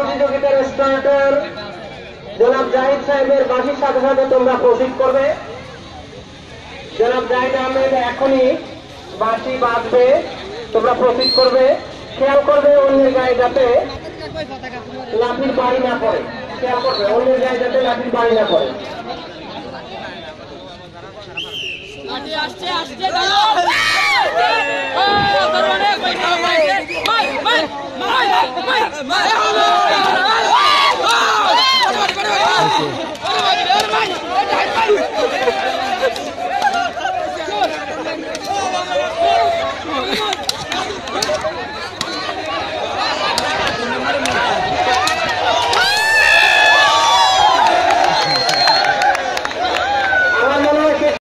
প্রতিযোগিতার স্টার্টার জনাব জাহিদ সাহেবের বাসির সাথে সাথে তোমরা প্রসিড করবে জনাব জাহিদ আহমেদ এখনই বাসি বাঁধবে তোমরা প্রসিড করবে খেয়াল করবে অন্যের গায়ে যাতে লাঠির বাড়ি না পড়ে খেয়াল করবে অন্যের গায়ে যাতে লাঠির বাড়ি না পড়ে লাঠি আসছে আসছে